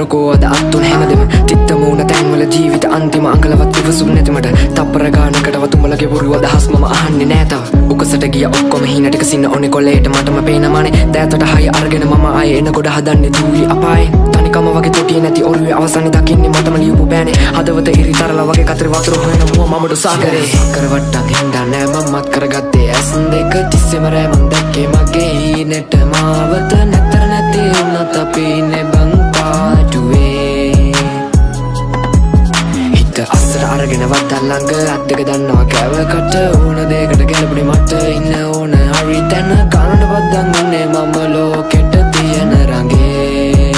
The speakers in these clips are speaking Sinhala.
කරකෝ අද අත්තුන හැමදෙම තිත්ත මූුණ තැන්වල ජීවිත අන්තිම අංකලවත් ඉවසුම් නැතිමට තප්පර ගානකට තුමලගේ පුරුව අදහස් මම අහන්නේ නෑතව උකසට ගිය ඔක්කොම හිනටක සින්න ඕනෙ කොලේට මටම පේනමනේ. දෑතට හය අරගෙන මම අය එන ගොඩ හදන්නේ දූලි අපායි තනිකම වගේ තොටිය නැති ඔරුවේ අවසනි දකින්නේ මටම ලියපු බෑනේ. හදවත ඉරි තරලා වගේ කතර වතුර හොයන මුව මමට සාගරේ කරවට්ටක් හින්දා නෑ මමත් කරගත්තේ. ඇස් දෙක තිස්සෙම රෑමන් දැක්කේ මගේ හීනෙට මාවත නැතර නැති වුණත් අපි නෙබං පාටුවේ හිත අස්සර අරගෙන වත්තල්ලඟ අත්තක දන්නවා කැවකට ඕන දේකට ගැලපුඩි මට ඉන්න ඕන හරි තැන කනට බද්දන්ගන්නේ මම ලෝකෙට තියෙන රගේ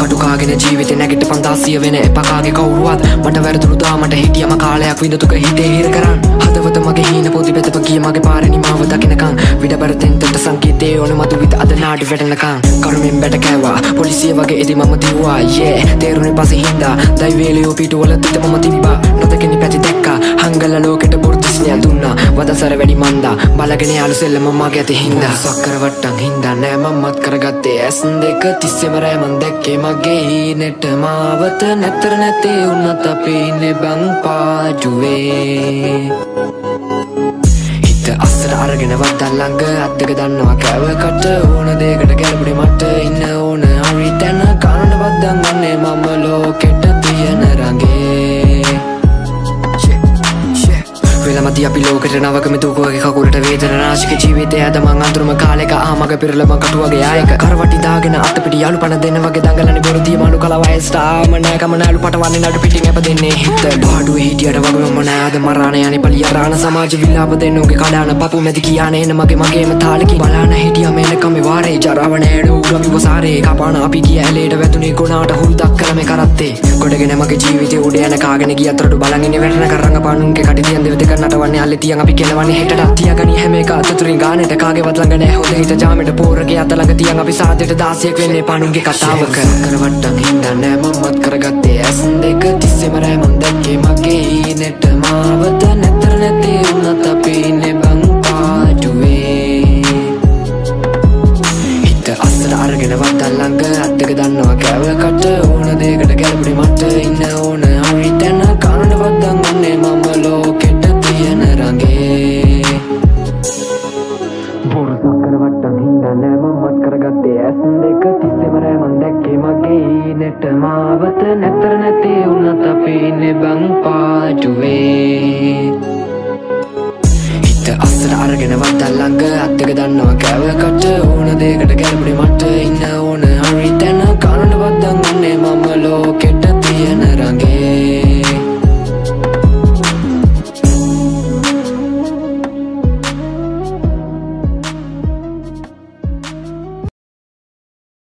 කටුකාගෙන ජීවිත නැගට පන්දාසිය වෙන එපකාගේ කවරුවත් මට වැරදුරුදා මට හිටියම කාලයක් විදතුක හිතේ හිර කරන්න හදවත මගේ හීන පොති පැතප කිය මගේ පාරණි මාව දකිනකං විඩබරතෙන්තට සංකීතේ ඕන මතු විත අද නාඩි වැටනකං කරුමෙන් බැට කෑවා. පොලිසිය වගේ එදි මම තිව්වා ඒ තේරුණේ පස හින්දා. දයිවේලියෝ පිටුවල තිත මම තිබ්බා. නොදකෙනි පැති දැක්කා. හංගල ලෝකෙට බොර්තිස්නය දුන්නා. වදසර වැඩි මන්දා. බලගෙන යාලු සෙල්ලම මගේ ඇති හින්දා. සක්කරවට්ටන් හින්දා නෑ මමත් කරගත්තේ. ඇස් දෙක තිස්සෙම රෑමන් දැක්කේ. මගේ හීනෙට මාවත නැතර නැතේ උන්නත් අපි ඉන්නේ බං පාඩුවේ හිත අස්සර අරගෙන වත්තල්ලඟ අත්තක දන්නවා. කැවකට ඕන දේකට ගැලපුඩි මට ඉන්න ඕන. හරි තැන කනට බද්දන්ගන්නේ මම ලෝකෙට තියෙන රගේ වෙලමති අපි ලෝකට නවකම තුකුවගේ කකුලට වේදන නාශක ජීවිතය. ඇදමං අන්තුරම කාලෙක ආමග පිරලම කටුවගේ ආයක කරවටි දාගෙන අතපිට යාලු පන දෙන්න වගේ දඟලන බොරදිය මලු කලවයස්ටාම නෑකම නැලු පටවන්නේ නඩු පිටින් ඇප දෙන්නේ හිත. පාඩුව හිටියට වගේම නෑද මරාණ යන පලිය රාණ සමාජ විල්ලාප දෙන්නුගේ කඩාන පපු මැති කියාන එන මගේ මගේම තාලකි. බලාන හිටිය මේනකම වාරේ. ජරාවනෑඩ උරමි වසාරේ කපාන අපි කිය ඇලේට වැතුනේ ගොනාට හුරුදක් කරම කරත්තේ. ගොඩගෙන මගේ ජීවිතය උඩ යන කාගෙන ගිය අතරට බලගෙන වැටෙන කරංග පානුන්ගේ කටිතියන් දෙවද නටවන්නේ අල්ලි තියන් අපි කෙලවන්නේ හෙටට. තියගනි හැම එක අතතුරින් ගානට කාගේවත් ළඟ නෑ. හොඳ හිත ජාමෙට පෝරගේ අත ළඟ තියන් අපි සාදයට 16ක් වෙන්නේ පානුන්ගේ කතාවක. කරවට්ටන් හින්දා නෑ මමත් කරගත්තේ ඇස් දෙක හිත අස්සර අරගෙන වත්තල්ලඟ අත්තක දන්නවා කැවකට ඕන දේකට ගැලපුඩි මට ඉන්න ඕන. හරි තැන කනට බද්දන්ගන්නේ මම ලෝකෙට තියෙන රගේ බොරු සක්කර වට්ටන් හින්දා නෑ මමත් කරගත්තේ. ඇස් දෙක තිස්සෙම රෑමන් දැක්කේ මගේ හීනෙට මාවත නැතර නැති වුණත් අපි ඉන්නේ බං පාඩුවේ හිත අස්සර අරගෙන වත්තල්ලඟ අත්තක දන්නවා. කැවකට ඕන දේකට ගැලපුඩි මට ඉන්න ඕන.